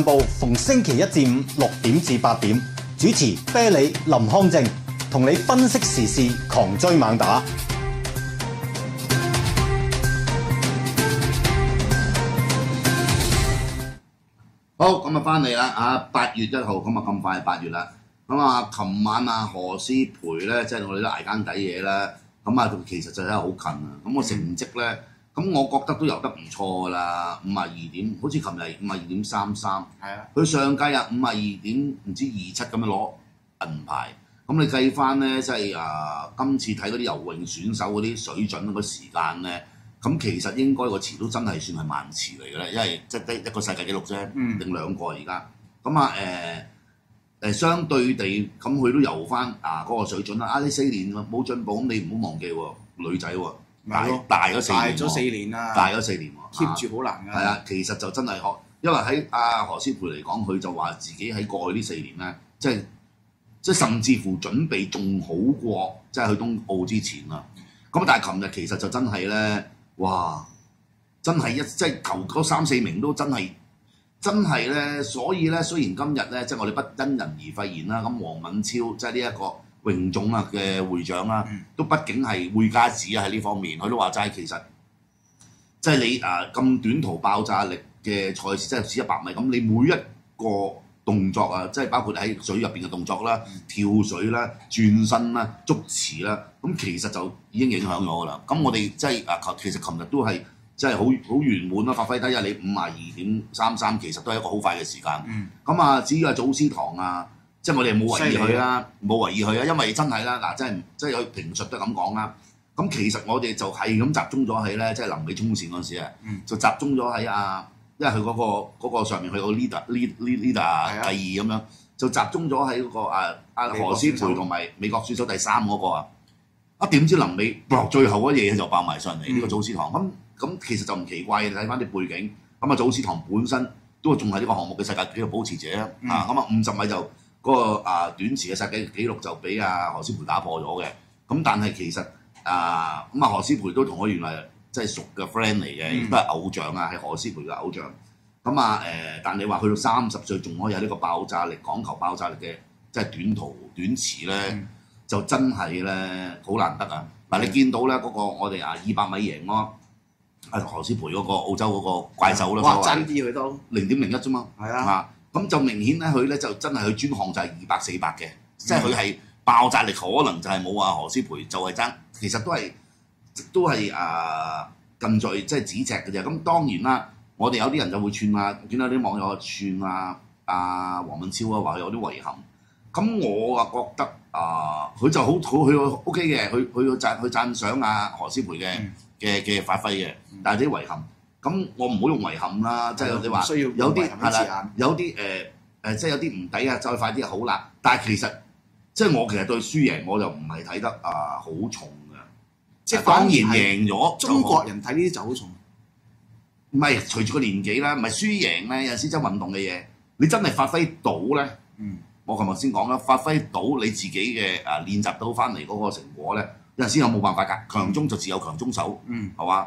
晚報逢星期一至五六點至八點，主持啤梨林康正，同你分析時事，狂追猛打。好，咁啊翻嚟啦，啊八月一號，咁啊咁快八月啦，咁啊琴晚啊何詩培咧，即係我哋都捱更底嘢啦，咁啊其實就真係好近啊，咁個成績咧，咁我覺得都游得唔錯噶啦，五啊二點，好似琴日五啊二點三三，係啊，佢上屆啊五啊二點唔知二七咁樣攞銀牌，咁你計翻咧，即係啊今次睇嗰啲游泳選手嗰啲水準嗰個時間咧。咁其實應該個詞都真係算係慢詞嚟嘅咧，因為即係得一個世界紀錄啫，嗯定兩個而家。咁啊誒誒，相對地咁佢都游翻啊嗰個水準啦。啊呢四年冇進步，咁你唔好忘記喎，女仔喎，大咯大咗四年，大咗四年啦，大咗四年喎 keep 住好難㗎。係啊，其實就真係學，因為喺阿何師傅嚟講，佢就話自己喺過去呢四年咧，即係即係甚至乎準備仲好過，即係去東澳之前啦。咁但係琴日其實就真係咧，哇！真係一即係求嗰三四名都真係真係咧，所以咧雖然今日咧即係我哋不因人而廢言啦，咁黃敏超即係呢一個泳總啊嘅會長啦，嗯都畢竟係會家子啊喺呢方面，佢都話齋其實。即係你啊咁短途爆炸力嘅賽事，即係似一百米咁，你每一個動作啊，即係包括喺水入邊嘅動作啦、跳水啦、轉身啦、捉池啦，咁其實就已經影響咗㗎啦。咁我哋即係啊，其實琴日都係即係好好圓滿啦，發揮得，因為你五啊二點三三，其實都係一個好快嘅時間。嗯咁啊，至於啊祖師堂啊，即係我哋冇懷疑佢啦，冇懷疑佢啦，因為真係啦，嗱，真係即係佢評述都係咁講啦。咁其實我哋就係咁集中咗喺咧，即係臨尾衝線嗰陣時啊，嗯。就集中咗喺啊，因為佢嗰、個嗰個上面佢 leader lead lead leader 啊。第二咁樣，就集中咗喺嗰個啊啊何詩選手。蓓同埋美國選手第三嗰個啊，啊點知臨尾落最後嗰嘢就爆埋上嚟呢、嗯個祖師堂，咁咁其實就唔奇怪嘅，睇翻啲背景，咁啊祖師堂本身都仲係呢個項目嘅世界紀錄保持者啊咁啊五十米就嗰、個啊短時嘅世界紀錄就俾阿何詩蓓打破咗嘅，咁但係其實啊咁啊何詩蓓都同我原來即係熟嘅 friend 嚟嘅，都係偶像啊，係何詩蓓嘅偶像。咁啊誒，但你話去到三十歲仲可以有呢個爆炸力、講求爆炸力嘅，即係短途短池咧，嗯。就真係咧好難得啊！嗱，你見到咧嗰個我哋啊二百米贏咯，啊何詩蓓嗰個澳洲嗰個怪獸啦，哇，所謂。爭啲佢都。零點零一啫嘛。係啊，啊，咁就明顯咧，佢咧就真係佢專項就係二百四百嘅，即係佢係爆炸力可能就係冇啊何詩蓓，就係爭，其實都係都係啊近在即係咫尺嘅啫。咁當然啦，我哋有啲人就會串啊，見到啲網友串啊，阿黃敏超啊話佢有啲遺憾。咁我啊覺得啊，佢就好好佢 O K 嘅，佢佢讚佢讚賞啊何詩蓓嘅嗯嘅嘅發揮嘅，但係啲遺憾。咁我唔好用遺憾啦，即係你話有啲係啦有啲誒誒，即係有啲唔抵啊，再快啲好啦。但係其實即係我其實對輸贏我就唔係睇得啊好重嘅，即係當然贏咗中國人睇呢啲就好重。唔係隨住個年紀啦，唔係輸贏咧，有陣時真係運動嘅嘢，你真係發揮到咧。嗯，我琴日先講啦，發揮到你自己嘅啊練習到翻嚟嗰個成果咧，有陣時有冇辦法㗎，強中就自有強中手。嗯，係嘛？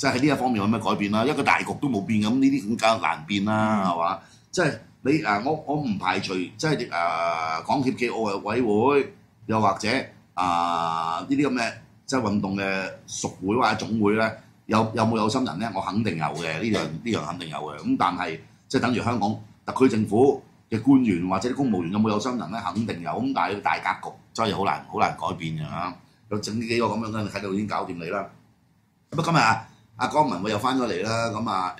即係喺呢一方面有咩改變啦？一個大局都冇變咁，呢啲更加難變啦，係嘛、即係你誒、啊我我唔排除即係誒、啊港協嘅奧運委會，又或者啊呢啲咁嘅即係運動嘅屬會或者總會咧，有有冇有心人咧？我肯定有嘅，呢樣呢樣肯定有嘅。咁但係即係等於香港特區政府嘅官員或者啲公務員有冇有心人咧？肯定有。咁但係個大格局真係好難好難改變嘅嚇。有整呢幾個咁樣嘅，你睇到已經搞掂你啦。咁啊今日啊〜阿江文會又翻咗嚟啦，咁啊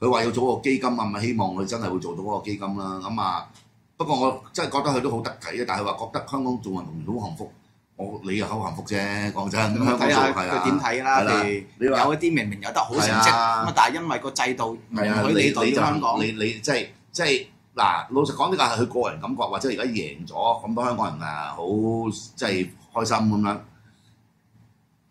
誒，佢話要做個基金啊，咪希望佢真係會做到嗰個基金啦。咁啊，不過我真係覺得佢都好得體啊，但係佢話覺得香港做運動員好幸福。我你又好幸福啫，講真，咁香港睇下做係啊佢點睇啦。你話有一啲明明有得好成績，咁啊，但係因為個制度唔係啊，許你代你你就表香港。你你即係即係嗱，老實講呢個係佢個人感覺，或者而家贏咗咁多香港人啊，好即係開心咁樣。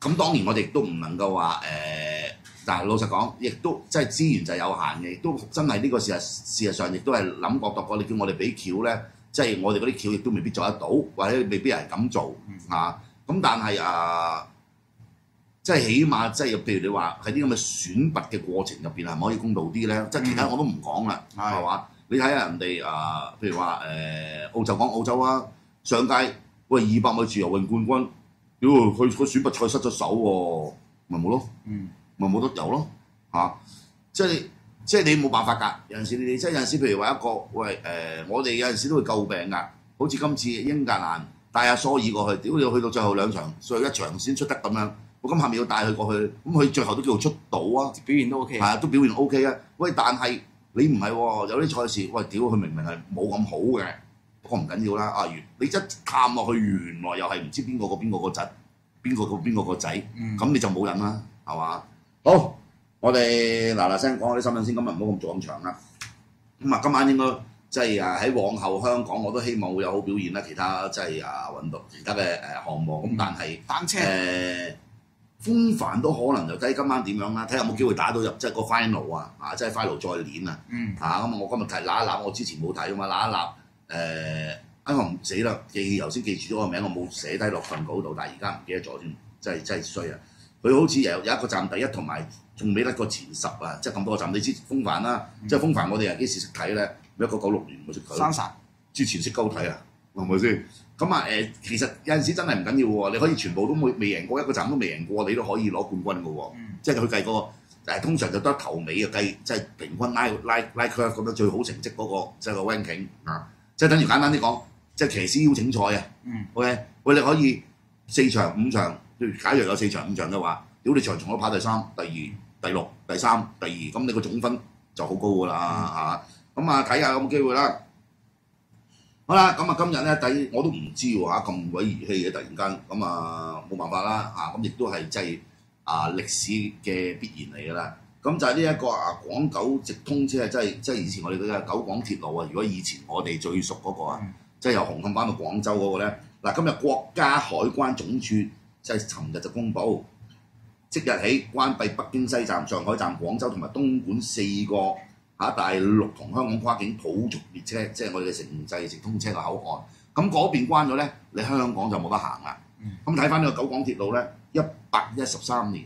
咁當然我哋亦都唔能夠話誒，但係老實講，亦都即係資源就係有限嘅，亦都真係呢個事實事實上亦都係諗過度過。你叫我哋俾橋咧，即係我哋嗰啲橋亦都未必做得到，或者未必有人咁做啊。咁但係啊。即係起碼，即係譬如你話喺啲咁嘅選拔嘅過程入邊係咪可以公道啲咧？即係其他我都唔講啦，係係嘛？你睇下人哋啊，譬如話誒、澳洲講澳洲啊，上屆喂二百米自由泳冠軍，屌佢個選拔賽失咗手喎，咪冇咯，嗯咪冇得游咯嚇、即係即係你冇辦法㗎。有陣時你即係有陣時，譬如話一個喂誒、我哋有陣時都會詬病㗎，好似今次英格蘭帶阿蘇爾過去，屌你去到最後兩場，最後一場先出得咁樣。我咁下面要帶佢過去，咁佢最後都叫做出到啊，表現都 OK 係。啊，都表現 O K 啊。喂，但係你唔係喎，有啲賽事，喂，屌佢明明係冇咁好嘅，不過唔緊要啦。啊，原你一探落去，原來又係唔知邊個個邊個個侄，邊個個邊個個仔，嗯咁你就冇癮啦，係嘛？好，我哋嗱嗱聲講下啲新聞先，今日唔好咁做咁長啦。咁啊，今晚應該即係啊喺往後香港，我都希望會有好表現啦。其他即係啊運動其他嘅誒項目，咁但係。單車誒、風帆都可能就睇今晚點樣啦，睇下有冇機會打到入即係個 final 啊，啊即係 final 再練啊，嗯嚇咁、我今日睇揦一揦，我之前冇睇啊嘛，揦一揦誒，啱我唔死啦，記頭先記住咗個名，我冇寫低落份稿度，但係而家唔記得咗添，真係真係衰啊！佢好似有有一個站第一，同埋仲未得個前十啊，即係咁多個站，你知風帆啦，即係風帆我哋係幾時識睇咧？一九九六年我識睇。生神之前識高睇啊，係咪先？咁啊誒，其實有陣時真係唔緊要喎，你可以全部都未未贏過一個站都未贏過，你都可以攞冠軍嘅喎。嗯即係佢計個誒，通常就得頭尾啊計，即係平均拉拉拉 curve 覺得最好成績嗰、個即係個 ranking 啊，即係等於簡單啲講，即係騎師邀請賽啊。嗯 OK，喂你可以四場五場，假如有四場五場嘅話，屌你場場都跑第三、第二、第六、第三、第二，咁你個總分就好高㗎啦嚇。咁啊睇下有冇機會啦。好啦，咁啊今日咧第我都唔知喎嚇，咁鬼兒戲嘅突然間，咁啊冇辦法啦嚇，咁亦都係即係啊歷史嘅必然嚟㗎啦。咁就係呢一個啊廣九直通車，即係即係以前我哋嗰個九廣鐵路啊。如果以前我哋最熟嗰個啊，嗯即係由紅磡翻到廣州嗰個咧，嗱今日國家海關總署即係尋日就公布，即日起關閉北京西站、上海站、廣州同埋東莞四個嚇大陸同香港跨境普速列車，即係我哋嘅城際直通車嘅口岸。咁嗰邊關咗咧，你香港就冇得行啦。咁睇翻呢個九廣鐵路咧，一百一十三年。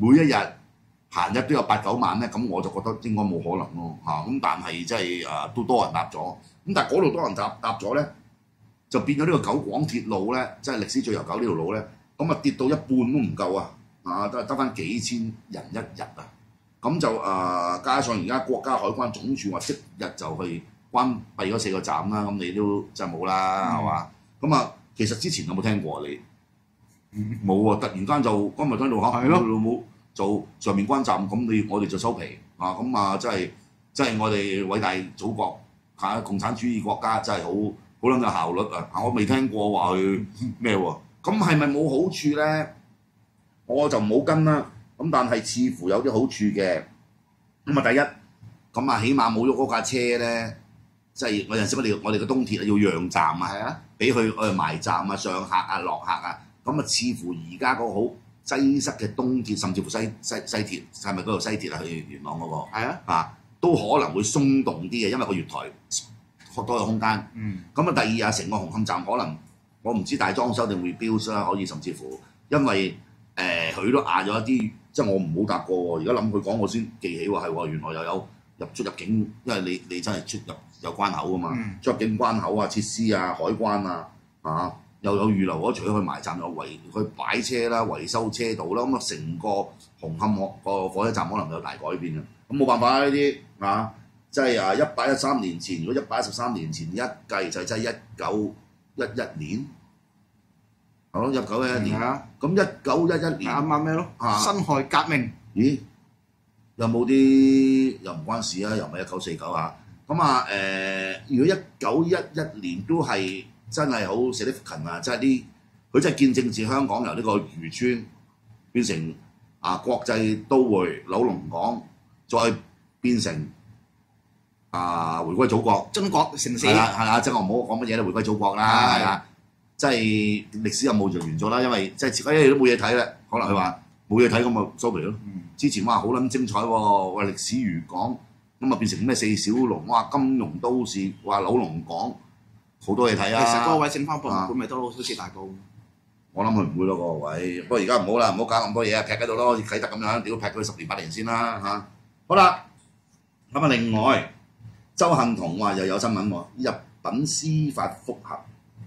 每一日行日都有八九萬咧？咁我就覺得應該冇可能咯嚇。咁、但係即係啊都多人搭咗。咁但係嗰度多人搭搭咗咧，就變咗呢個九廣鐵路咧，即係歷史最悠久呢條路咧，咁啊跌到一半都唔夠啊！啊得得翻幾千人一日啊！咁就啊加上而家國家海關總署話即日就去關閉嗰四個站啦，咁你都真係冇啦，係嘛、咁啊，其實之前有冇聽過啊你？冇啊！突然間就今日聽到嚇，係咯你老母做上面關站，咁你我哋就收皮啊！咁啊，真係真係我哋偉大祖國嚇、共產主義國家真係好好撚有效率啊！我未聽過話佢咩喎？咁係咪冇好處咧？我就冇跟啦。咁但係似乎有啲好處嘅。咁啊，第一咁啊，起碼冇咗嗰架車咧，即係我陣時我哋我哋嘅東鐵啊要讓站啊。係啊，俾佢誒埋站啊、上客啊、落客啊，咁啊似乎而家嗰個好擠塞嘅東鐵，甚至乎西西西鐵，係咪嗰度西鐵啊？去元朗嗰、個係啊，啊，都可能會鬆動啲嘅，因為個月台多咗空間。嗯咁啊，第二啊，成個紅磡站可能我唔知大裝修定 rebuild 啦，可以甚至乎因為誒佢、都壓咗一啲，即係我唔好答過喎。而家諗佢講，我先記起喎，係喎，原來又有入出入境，因為你你真係出入有關口啊嘛，嗯出入境關口啊、設施啊、海關啊，啊又有預留咗除咗去埋站，有維去擺車啦、維修車道啦，咁啊成個紅磡火個火車站可能有大改變嘅。咁冇辦法啦，呢啲啊，即係啊一百一三年前，如果一百一十三年前一計就真係一九一一年，係咯，一九一一年。咁一九一一年啱。啱咩咯啊？辛亥革命咦？有冇啲又唔關事啊？又唔係一九四九啊。咁啊誒，如果一九一一年都係真係好 significant 啊！即係啲佢真係見證住香港由呢個漁村變成啊國際都會紐龍港，再變成啊回歸祖國。中國城市係啦係啦，即係我唔好講乜嘢啦，回歸祖國啦，係係啦，即係歷史任務就完咗啦，因為即係自己都冇嘢睇啦，可能佢話冇嘢睇咁咪收皮咯。嗯之前哇好撚精彩喎，喂歷史漁港咁啊變成咩四小龍，哇金融都市，哇紐龍港好多嘢睇啊其實嗰個啊！位整翻博物館咪都好似大埔。我諗佢唔會咯嗰個位，不過而家唔好啦，唔好搞咁多嘢啊，劈喺度咯，好似啟德咁樣，屌劈佢十年八年先啦嚇。好啦，咁啊另外，周幸彤話又有新聞喎，入稟司法覆核，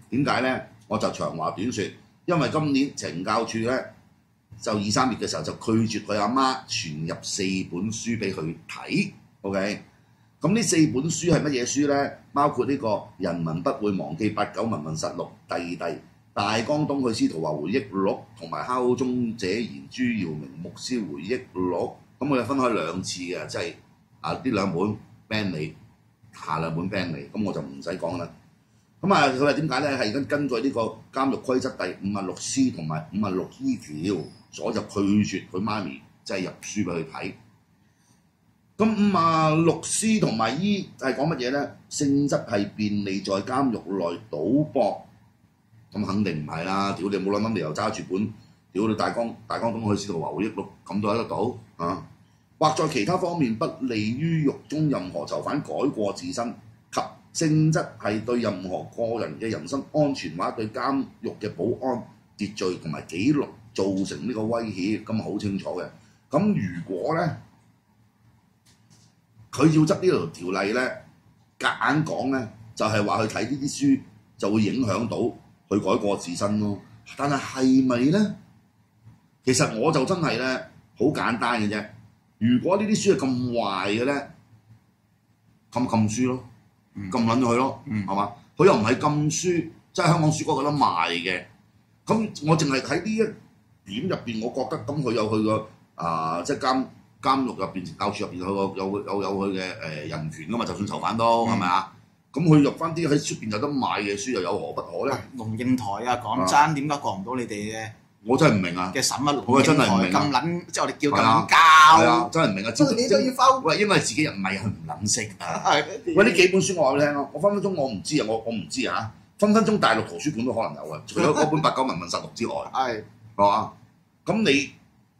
點解咧？我就長話短説，因為今年懲教處咧就二三月嘅時候就拒絕佢阿媽傳入四本書俾佢睇，OK。咁呢四本書係乜嘢書咧？包括呢個《人民不會忘記八九民運實錄》第二弟。大江東去司徒華回憶錄同埋敲鐘者言朱耀明牧師回憶錄，咁我哋分開兩次嘅，即係啊呢兩本 ban 你，下兩本 ban 你，咁我就唔使講啦。咁啊，佢話點解咧？係根根據呢個監獄規則第五啊六 C 同埋五啊六 E 條，所以就拒絕佢媽咪即係入書俾佢睇。咁啊六 C 同埋 E 係講乜嘢咧？性質係便利在監獄內賭博。咁肯定唔係啦！屌你冇諗諗，你又揸住本屌你大江大江東去司徒華回憶錄，咁都喺度賭啊！或在其他方面不利於獄中任何囚犯改過自身及性質係對任何個人嘅人身安全或者對監獄嘅保安秩序同埋紀律造成呢個威脅，咁好清楚嘅。咁如果咧，佢要執呢條條例咧，夾硬講咧，就係話去睇呢啲書就會影響到。去改過自身咯。但係係咪咧？其實我就真係咧好簡單嘅啫。如果呢啲書係咁壞嘅咧，咁禁書咯，嗯禁撚咗佢咯，嗯係嘛、佢又唔係禁書，即係香港書局有得賣嘅。咁我淨係睇呢一點入邊，我覺得咁佢有佢個啊，即係監監獄入邊、懲教處入邊有個有有有佢嘅誒人權噶嘛，就算囚犯都係咪啊？咁佢入翻啲喺出邊有得賣嘅書，又有何不可咧？龍應台啊，講真，點解過唔到你哋嘅我真係唔明啊！嘅審啊？我真係唔龍應台咁撚，即係我哋叫咁係啊撚係啊交，，真係唔明啊！即係你都要收。喂，因為自己人唔係佢唔撚識啊！喂，呢幾本書我話俾你聽啊，我分分鐘我唔知啊，我我唔知啊，分分鐘大陸圖書館都可能有啊，除咗嗰本《八九文文實錄》之外，係係嘛？咁你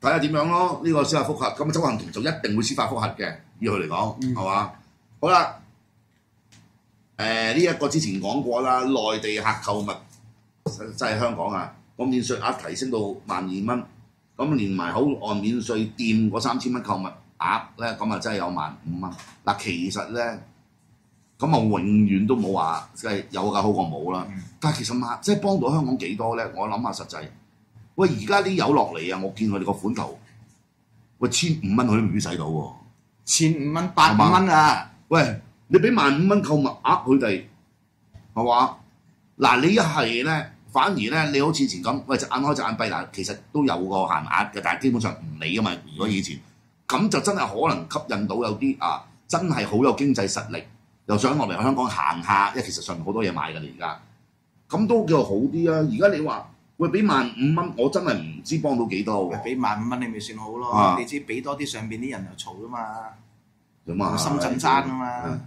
睇下點樣咯？呢、個司法覆核，咁周幸同就一定會司法覆核嘅，以佢嚟講嗯係嘛？好啦，誒呢一個之前講過啦，內地客購物即係香港啊，個免稅額提升到萬二蚊，咁連埋口岸免稅店嗰三千蚊購物額咧，咁啊真係有萬五蚊。嗱，其實咧，咁啊永遠都冇話即係有嘅好過冇啦。嗯但係其實萬即係幫到香港幾多咧？我諗下實際。喂，而家啲友落嚟啊！我見佢哋個款頭，喂千五蚊佢都未必使到喎。千五蚊、八五蚊啊！喂，你俾萬五蚊購物額佢哋係嘛？嗱，你一係咧，反而咧，你好似以前咁，喂隻眼開隻眼閉嗱，其實都有個限額嘅，但係基本上唔理噶嘛。如果以前咁就真係可能吸引到有啲啊，真係好有經濟實力，又想落嚟香港行下，因為其實上面好多嘢買㗎啦而家，咁都叫好啲啊！而家你話喂俾萬五蚊，我真係唔知幫到幾多喎。俾萬五蚊你咪算好咯啊，你知俾多啲上邊啲人又嘈噶嘛，咁啊，深圳爭啊嘛，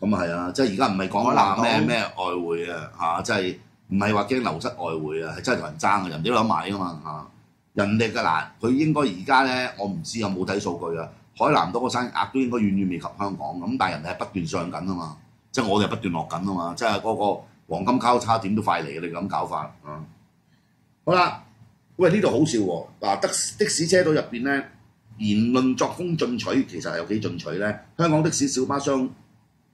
咁啊係啊，即係而家唔係講話咩咩外匯啊嚇，即係唔係話驚流失外匯啊，係真係同人爭嘅，人哋都有得買噶嘛嚇。人哋嘅嗱，佢應該而家咧，我唔知有冇睇數據啊。海南島個生意額都應該遠遠未及香港，咁但係人哋係不斷上緊啊嘛，即係我哋係不斷落緊啊嘛，即係嗰個黃金交叉點都快嚟嘅，你咁搞法啊。好啦，喂呢度好笑喎、嗱的的士車隊入邊咧，言論作風進取，其實係有幾進取咧？香港的士小巴商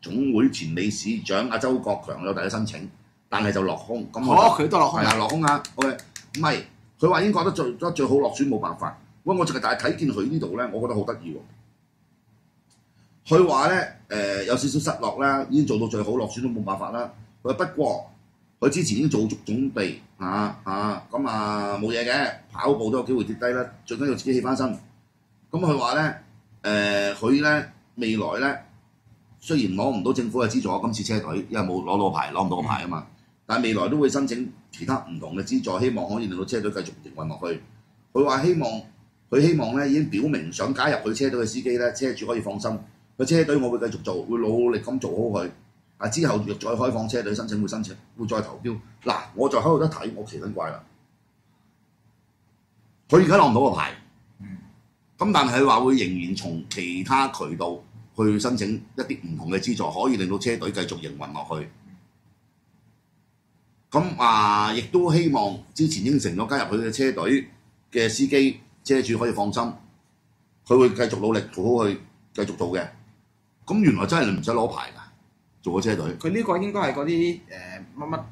總會前理事長阿周國強有第一申請，但係就落空。咁佢都落空係啊，落空啊。OK，唔係佢話已經覺得最得最好落選冇辦法。喂，我淨係但係睇見佢呢度咧，我覺得好得意喎。佢話咧誒有少少失落啦，已經做到最好落選都冇辦法啦。佢不過佢之前已經做足準備啊啊，咁啊冇嘢嘅，跑步都有機會跌低啦，最緊要自己起翻身。咁佢話咧誒佢咧未來咧雖然攞唔到政府嘅資助，今次車隊因為冇攞到牌，攞唔到牌啊嘛，但係未來都會申請其他唔同嘅資助，希望可以令到車隊繼續營運落去。佢話希望佢希望咧已經表明想加入佢車隊嘅司機咧，車主可以放心。佢車隊我會繼續做，會努力咁做好佢。啊，之後再開放車隊申請會申請，會再投標。嗱，我就喺度一睇，我奇撚怪啦。佢而家攞唔到個牌，咁、但係話會仍然從其他渠道去申請一啲唔同嘅資助，可以令到車隊繼續營運落去。咁啊，亦都希望之前應承咗加入佢嘅車隊嘅司機車主可以放心，佢會繼續努力做好去繼續做嘅。咁原來真係你唔使攞牌㗎，做個車隊。佢呢個應該係嗰啲誒乜乜，咁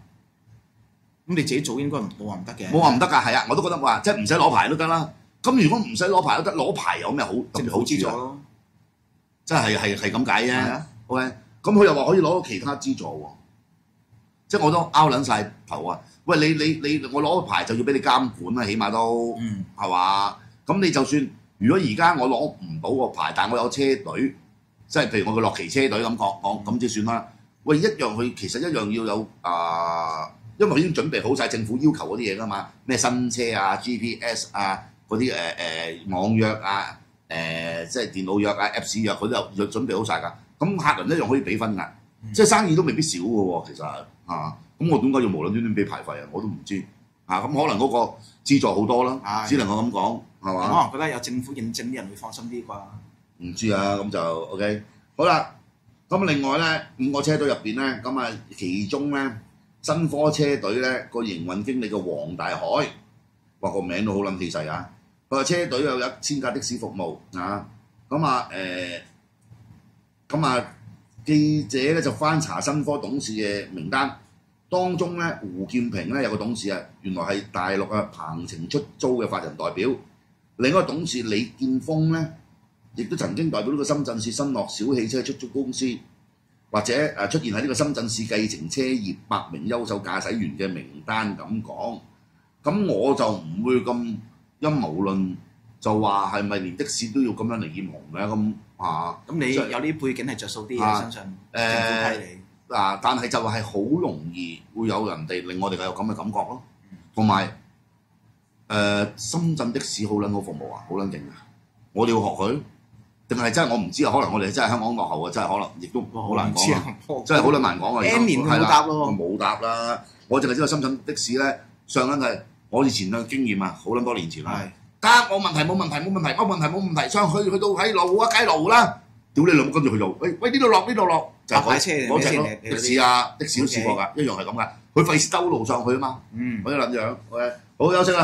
你自己做應該冇話唔得嘅。冇話唔得㗎，係啊，我都覺得話即係唔使攞牌都得啦。咁如果唔使攞牌都得，攞牌有咩好特別好資？助咯，真係係係咁解啫。，OK，咁佢又話可以攞到其他資助喎，即係我都拗撚晒頭啊！喂，你你你我攞個牌就要俾你監管啦，起碼都嗯，係嘛？咁你就算如果而家我攞唔到個牌，但我有車隊，即係譬如我個樂奇車隊咁講講咁即算啦。喂，一樣佢其實一樣要有啊、因為佢已經準備好晒政府要求嗰啲嘢㗎嘛，咩新車啊、GPS 啊嗰啲誒誒網約啊、誒、即係電腦約啊、Apps 約，佢都有有準備好晒㗎。咁客人一樣可以俾分㗎，即係生意都未必少嘅喎，其實啊，咁我點解要無論端端俾牌費啊？我都唔知啊，咁可能嗰個資助好多啦，只能夠咁講係可？能覺得有政府認證啲人會放心啲啩。唔知啊，咁就 OK。好啦，咁另外咧五個車隊入邊咧，咁啊其中咧新科車隊咧個營運經理嘅黃大海，哇個名都好撚氣勢啊！佢話車隊有一千架的士服務啊，咁啊誒，咁啊記者咧就翻查新科董事嘅名單，當中咧胡建平咧有個董事啊，原來係大陸啊鵬程出租嘅法人代表，另一個董事李建峰咧。亦都曾經代表呢個深圳市新樂小汽車出租公司，或者誒出現喺呢個深圳市計程車業百名優秀駕駛員嘅名單咁講。咁我就唔會咁陰謀論，就話係咪連的士都要咁樣嚟驗紅嘅咁啊？咁你有啲背景係着數啲啊嘅，相信誒政府批你。嗱，但係就係好容易會有人哋令我哋有咁嘅感覺咯。同埋誒深圳的士好撚好服務啊，好撚勁啊！我哋要學佢，定係真係我唔知啊？可能我哋真係香港落後啊，真係可能亦都好難講真係好撚難講啊！年都冇答咯冇答啦！我淨係知道深圳的士咧，上緊係我以前嘅經驗啊，好撚多年前啦。係得冇問題冇問題冇問題冇問題冇問題，上去去到喺路啊街路啦，屌你老母跟住去做，喂喂呢度落呢度落，就係嗰嗰的士啊的士都試過㗎，一樣係咁㗎，佢費事兜路上去啊嘛，嗯。我啲撚樣好休息啦。